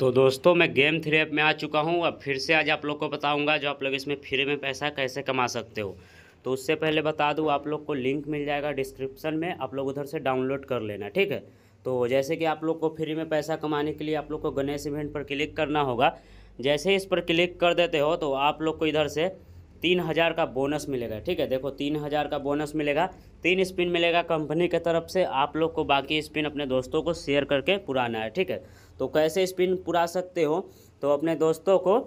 तो दोस्तों, मैं गेम थ्री ऐप में आ चुका हूँ। अब फिर से आज आप लोग को बताऊँगा जो आप लोग इसमें फ्री में पैसा कैसे कमा सकते हो। तो उससे पहले बता दूँ, आप लोग को लिंक मिल जाएगा डिस्क्रिप्शन में। आप लोग उधर से डाउनलोड कर लेना, ठीक है? तो जैसे कि आप लोग को फ्री में पैसा कमाने के लिए आप लोग को गणेश इवेंट पर क्लिक करना होगा। जैसे इस पर क्लिक कर देते हो तो आप लोग को इधर से तीन हज़ार का बोनस मिलेगा, ठीक है? देखो, तीन हज़ार का बोनस मिलेगा, तीन स्पिन मिलेगा कंपनी के तरफ़ से, आप लोग को बाकी स्पिन अपने दोस्तों को शेयर करके पुराना है, ठीक है? तो कैसे स्पिन पुरा सकते हो? तो अपने दोस्तों को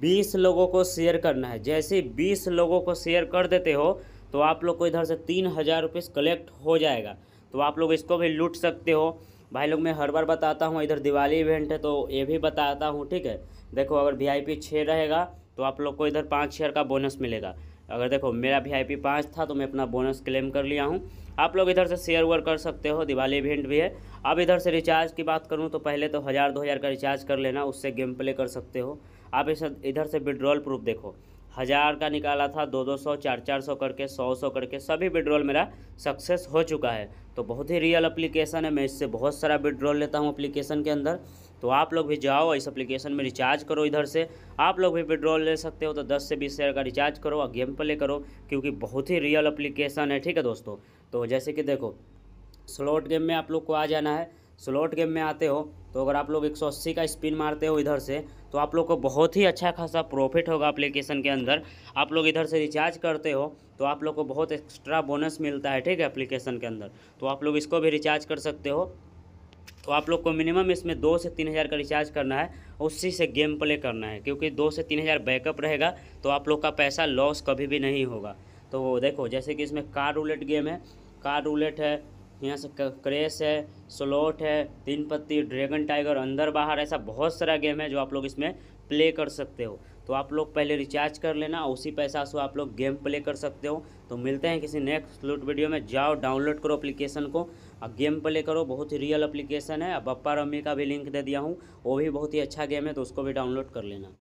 बीस लोगों को शेयर करना है। जैसे बीस लोगों को शेयर कर देते हो तो आप लोग को इधर से तीन हज़ार रुपये कलेक्ट हो जाएगा। तो आप लोग इसको भी लूट सकते हो। भाई लोग, मैं हर बार बताता हूँ, इधर दिवाली इवेंट है तो ये भी बताता हूँ, ठीक है? देखो, अगर वी आई पी छः रहेगा तो आप लोग को इधर पाँच शेयर का बोनस मिलेगा। अगर देखो, मेरा वी आई पी पाँच था तो मैं अपना बोनस क्लेम कर लिया हूँ। आप लोग इधर से शेयर वेयर कर सकते हो, दिवाली इवेंट भी है। अब इधर से रिचार्ज की बात करूँ तो पहले तो हज़ार, दो हज़ार का रिचार्ज कर लेना, उससे गेम प्ले कर सकते हो। आप इस इधर से विड्रॉल प्रूफ देखो। हज़ार का निकाला था, दो दो सौ, चार चार सौ करके, सौ सौ करके, सभी विड्रॉल मेरा सक्सेस हो चुका है। तो बहुत ही रियल अप्लीकेशन है, मैं इससे बहुत सारा विड्रॉल लेता हूँ अप्लीकेशन के अंदर। तो आप लोग भी जाओ इस एप्लीकेशन में रिचार्ज करो इधर से। आप लोग भी विड्रॉल ले सकते हो तो 10 से 20 शेयर का रिचार्ज करो और गेम प्ले करो, क्योंकि बहुत ही रियल अप्लीकेशन है, ठीक है दोस्तों? तो जैसे कि देखो स्लॉट गेम में आप लोग को आ जाना है। स्लॉट गेम में आते हो तो अगर आप लोग 180 का स्पिन मारते हो इधर से तो आप लोग को बहुत ही अच्छा खासा प्रॉफिट होगा एप्लीकेशन के अंदर। आप लोग इधर से रिचार्ज करते हो तो आप लोग को बहुत एक्स्ट्रा बोनस मिलता है, ठीक है एप्लीकेशन के अंदर। तो आप लोग इसको भी रिचार्ज कर सकते हो। तो आप लोग को मिनिमम इसमें दो से तीन हज़ार का रिचार्ज करना है, उसी से गेम प्ले करना है, क्योंकि दो से तीन हज़ार बैकअप रहेगा तो आप लोग का पैसा लॉस कभी भी नहीं होगा। तो देखो, जैसे कि इसमें कार रूलेट गेम है कार रूलेट है यहाँ से क्रेश है, स्लोट है तीन पत्ती ड्रैगन टाइगर, अंदर बाहर, ऐसा बहुत सारा गेम है जो आप लोग इसमें प्ले कर सकते हो। तो आप लोग पहले रिचार्ज कर लेना, उसी पैसा से आप लोग गेम प्ले कर सकते हो। तो मिलते हैं किसी नेक्स्ट लूट वीडियो में। जाओ, डाउनलोड करो एप्लीकेशन को। और गेम प्ले करो, बहुत ही रियल एप्लीकेशन है। अब बप्पा रमी का भी लिंक दे दिया हूँ, वो भी बहुत ही अच्छा गेम है तो उसको भी डाउनलोड कर लेना।